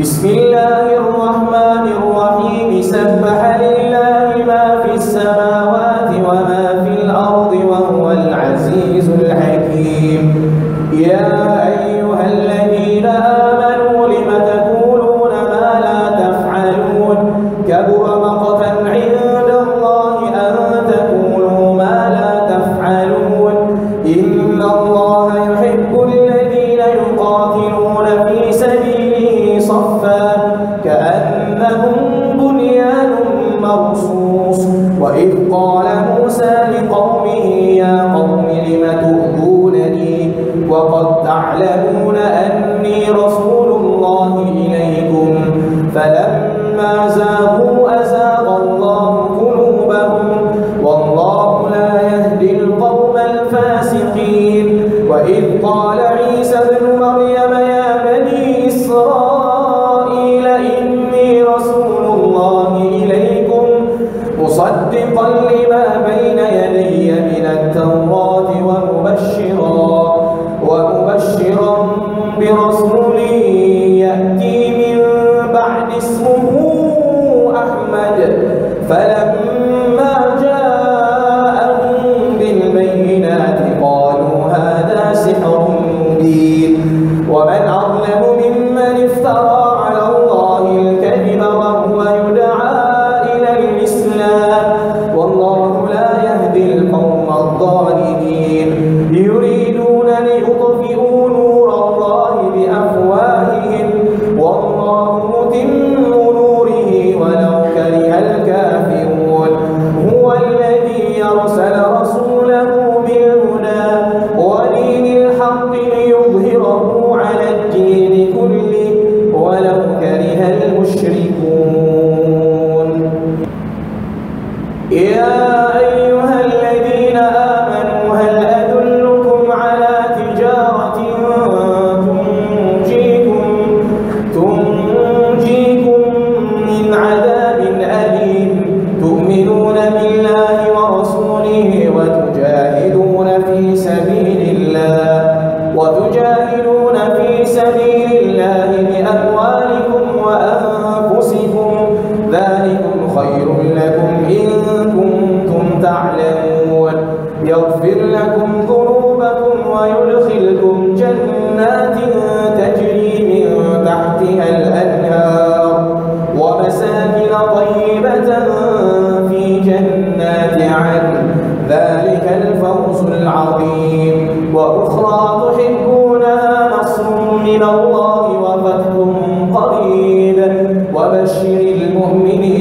بسم الله الرحمن الرحيم. سبح لله ما في السماوات وإذ قال موسى لقومه يا قوم لم تؤذونني وقد تعلمون أني رسول مصدقا لما بين يدي من التوراة ومبشرا ومبشرا برسول يأتي من بعد اسمه أحمد. فلما جاءهم بالبينات قالوا هذا سحر مبين. ومن يغفر لكم ذنوبكم ويدخلكم جنات تجري من تحتها الأنهار ومساكن طيبة في جنات عدن. ذلك الفوز العظيم. وأخرى تحبونها نصر من الله وفتح قريب. وبشر المؤمنين